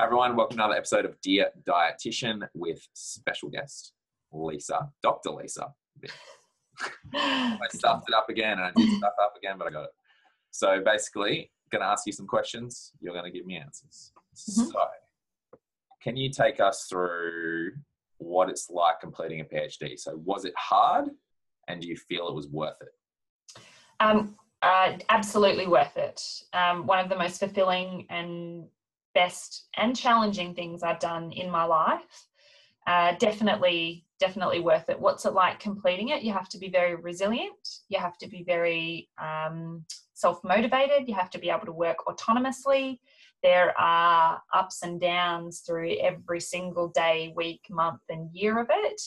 Hi everyone, welcome to another episode of Dear Dietitian with special guest Lisa, Dr. Lisa. I stuffed it up again and I did stuff up again, but I got it. So basically, going to ask you some questions. You're going to give me answers. Mhm. So, can you take us through what it's like completing a PhD? So, was it hard, and do you feel it was worth it? Um, uh, absolutely worth it. Um, one of the most fulfilling and best and challenging things I've done in my life. Uh, definitely, definitely worth it. What's it like completing it? You have to be very resilient. You have to be very um, self motivated. You have to be able to work autonomously. There are ups and downs through every single day, week, month, and year of it.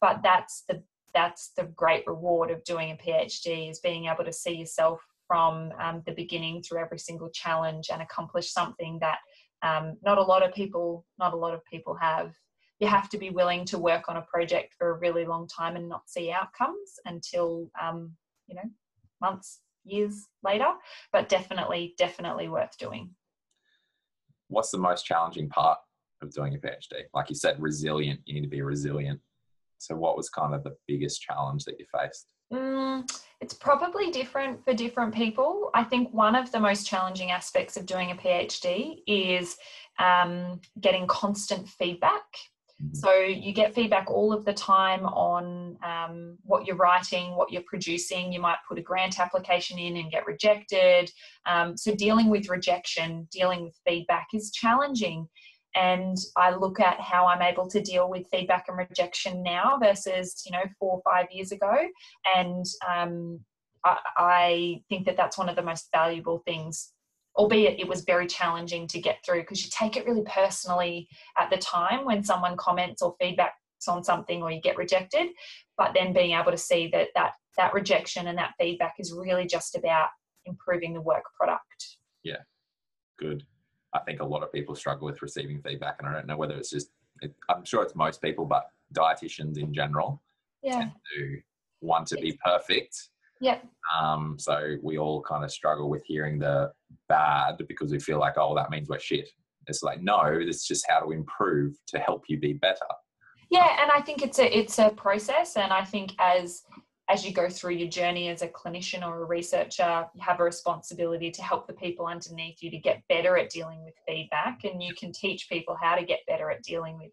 But that's the that's the great reward of doing a PhD is being able to see yourself from um, the beginning through every single challenge and accomplish something that um, not a lot of people not a lot of people have. You have to be willing to work on a project for a really long time and not see outcomes until um, you know months, years later. But definitely, definitely worth doing. What's the most challenging part of doing a PhD? Like you said, resilient. You need to be resilient. So, what was kind of the biggest challenge that you faced? Mm, it's probably different for different people. I think one of the most challenging aspects of doing a PhD is um, getting constant feedback. Mhm. So you get feedback all of the time on um, what you're writing, what you're producing. You might put a grant application in and get rejected. Um, so dealing with rejection, dealing with feedback is challenging. And I look at how I'm able to deal with feedback and rejection now versus, you know, four or five years ago. And um, I, I think that that's one of the most valuable things albeit it was very challenging to get through because you take it really personally at the time when someone comments or feedbacks on something or you get rejected but then being able to see that that that rejection and that feedback is really just about improving the work product Yeah, Good. I think a lot of people struggle with receiving feedback, and I don't know whether it's just, it, I'm sure it's most people, but dietitians in general yeah tend to want to be perfect. yeah Um, so we all kind of struggle with hearing the bad because we feel like, oh, that means we're shit. It's like, no, it's just how to improve to help you be better. yeah and i think it's a it's a process and i think as as you go through your journey as a clinician or a researcher you have a responsibility to help the people underneath you to get better at dealing with feedback and you can teach people how to get better at dealing with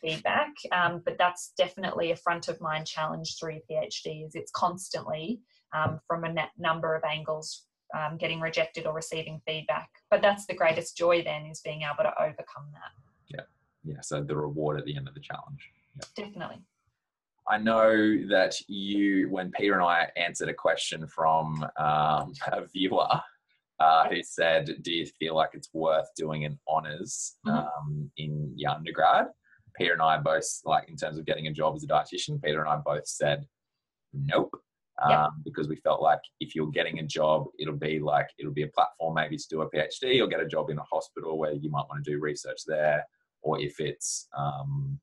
feedback um, but that's definitely a front of mind challenge through phd is it's constantly um, from a net number of angles um, getting rejected or receiving feedback but that's the greatest joy then is being able to overcome that Yeah. Yeah. So the reward at the end of the challenge. definitely I know that you, when Peta and I answered a question from um, a viewer uh, who said, Do you feel like it's worth doing an honors Mhm. um, in your undergrad? Peta and I both, like in terms of getting a job as a dietitian, Peta and I both said, Nope. Um, Yep. Because we felt like if you're getting a job, it'll be like it'll be a platform maybe to do a PhD or get a job in a hospital where you might want to do research there, or if it's um,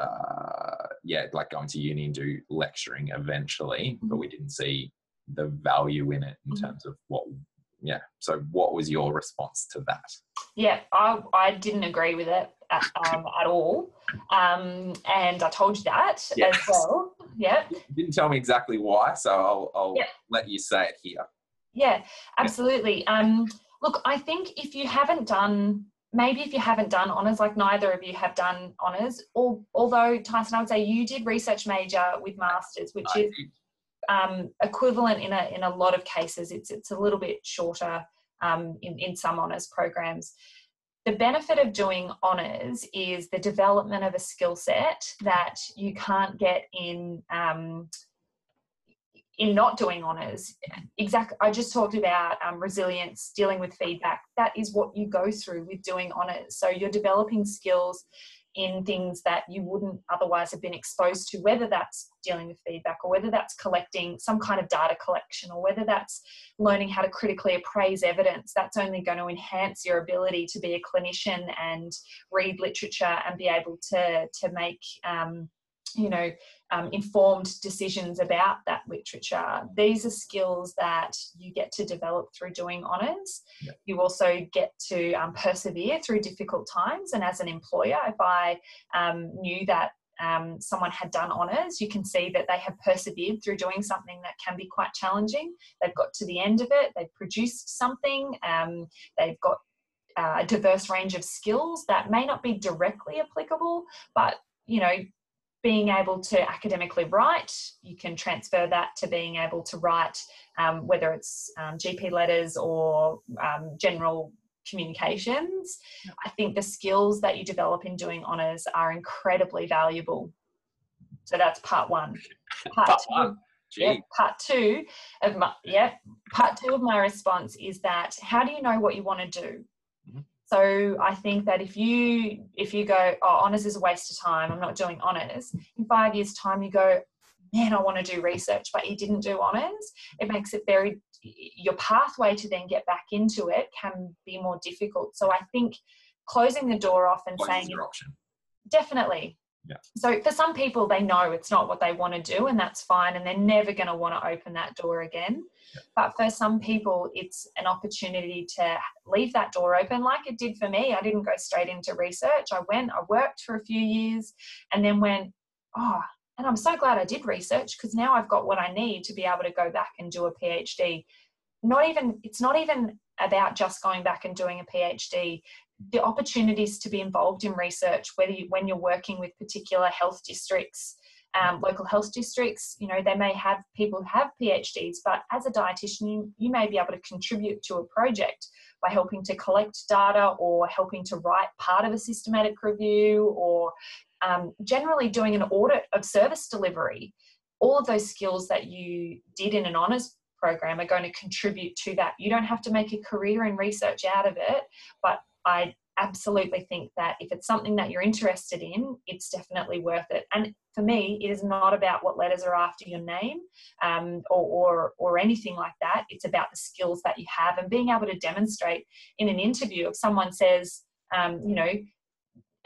uh, yeah, like going to uni and do lecturing eventually, but we didn't see the value in it in Mhm. terms of what, yeah. So, what was your response to that? Yeah, I, I didn't agree with it at, um, at all. Um, and I told you that Yes. as well. Yeah, You didn't tell me exactly why, so I'll, I'll Yeah. let you say it here. yeah, absolutely. Um, look, I think if you haven't done, maybe if you haven't done honours, like neither of you have done honours, or, although Tyson, I would say you did research major with masters, which I is um, equivalent in a in a lot of cases. It's it's a little bit shorter um, in in some honours programs. The benefit of doing honours is the development of a skill set that you can't get in um, in not doing honours. Exactly. I just talked about um, resilience, dealing with feedback. That is what you go through with doing honours. So you're developing skills in things that you wouldn't otherwise have been exposed to, whether that's dealing with feedback or whether that's collecting some kind of data collection or whether that's learning how to critically appraise evidence. That's only going to enhance your ability to be a clinician and read literature and be able to, to make um, you know, um, informed decisions about that literature. These are skills that you get to develop through doing honours. Yeah. You also get to um, persevere through difficult times. And as an employer, if I um, knew that um, someone had done honours, you can see that they have persevered through doing something that can be quite challenging. They've got to the end of it, they've produced something, um, they've got uh, a diverse range of skills that may not be directly applicable, but you know, being able to academically write, you can transfer that to being able to write, um, whether it's um, GP letters or um, general communications. I think the skills that you develop in doing honours are incredibly valuable. So that's part one. Part, part two, one. Yeah, part two of my yeah, part two of my response is that how do you know what you want to do? So I think that if you if you go, oh, honors is a waste of time, I'm not doing honors. In five years' time, you go, man, I want to do research, but you didn't do honors. It makes it very your pathway to then get back into it can be more difficult. So I think closing the door off and saying definitely. Yeah. So for some people, they know it's not what they want to do, and that's fine, and they're never going to want to open that door again. Yeah. But for some people, it's an opportunity to leave that door open, like it did for me. I didn't go straight into research. I went, I worked for a few years, and then went, oh, and I'm so glad I did research because now I've got what I need to be able to go back and do a PhD. Not even, it's not even about just going back and doing a PhD. The opportunities to be involved in research, whether you, when you're working with particular health districts, um, local health districts, you know, they may have people who have PhDs, but as a dietitian, you, you may be able to contribute to a project by helping to collect data or helping to write part of a systematic review or um, generally doing an audit of service delivery. All of those skills that you did in an honours program are going to contribute to that. You don't have to make a career in research out of it, but I absolutely think that if it's something that you're interested in, it's definitely worth it. And for me, it is not about what letters are after your name um, or, or, or anything like that. It's about the skills that you have and being able to demonstrate in an interview. If someone says, um, you know,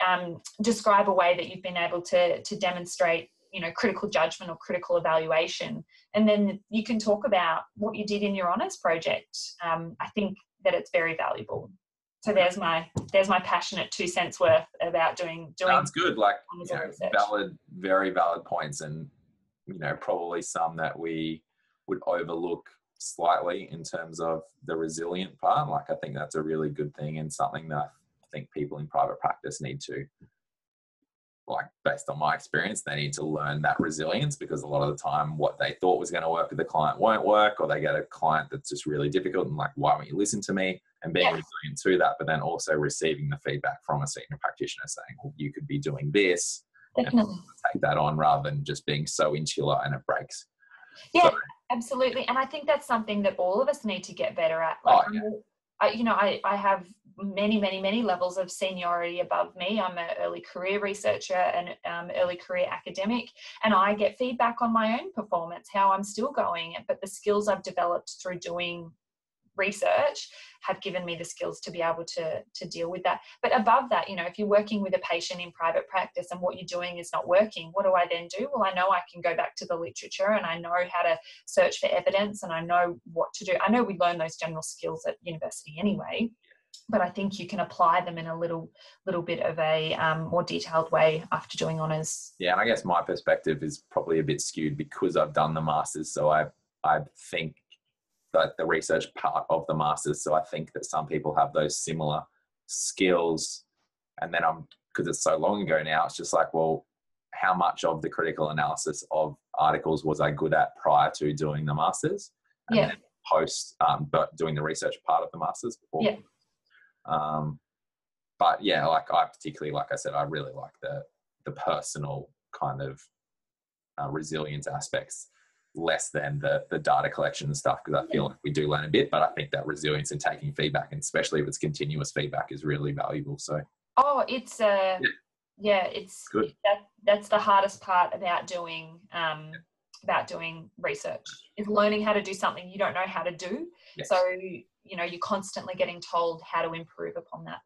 um, describe a way that you've been able to to demonstrate you know critical judgment or critical evaluation and then you can talk about what you did in your honors project um, i think that it's very valuable so there's my there's my passionate two cents worth about doing doing sounds good like you know, valid very valid points and you know probably some that we would overlook slightly in terms of the resilient part. Like i think that's a really good thing and something that I think people in private practice need to like based on my experience they need to learn that resilience because a lot of the time what they thought was going to work with the client won't work or they get a client that's just really difficult and like why won't you listen to me and being yes. resilient to that but then also receiving the feedback from a senior practitioner saying well you could be doing this Definitely. take that on rather than just being so insular and it breaks yeah so, absolutely and i think that's something that all of us need to get better at like oh, yeah. I, you know I, I have many, many, many levels of seniority above me. I'm an early career researcher and um, early career academic, and I get feedback on my own performance, how I'm still going. But the skills I've developed through doing research have given me the skills to be able to to deal with that. But above that you know if you're working with a patient in private practice and what you're doing is not working what do i then do? Well i know i can go back to the literature and i know how to search for evidence and i know what to do. I know we learn those general skills at university anyway but I think you can apply them in a little little bit of a um, more detailed way after doing honors. Yeah, and I guess my perspective is probably a bit skewed because I've done the masters, so I I think that the research part of the masters. So I think that some people have those similar skills, and then I'm because it's so long ago now. It's just like, well, how much of the critical analysis of articles was I good at prior to doing the masters? And yeah. post, um, but doing the research part of the masters before. Yeah um, but yeah, like I particularly, like I said, I really like the the personal kind of uh, resilience aspects less than the the data collection and stuff because I feel like we do learn a bit, but I think that resilience and taking feedback, and especially if it's continuous feedback, is really valuable. So oh, it's uh, yeah, yeah it's good. That that's the hardest part about doing um, yeah. about doing research is learning how to do something you don't know how to do. Yes. So you know you're constantly getting told how to improve upon that